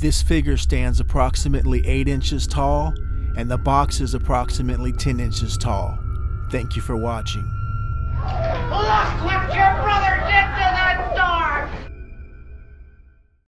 This figure stands approximately 8 inches tall, and the box is approximately 10 inches tall. Thank you for watching. Look what your brother did to that dog!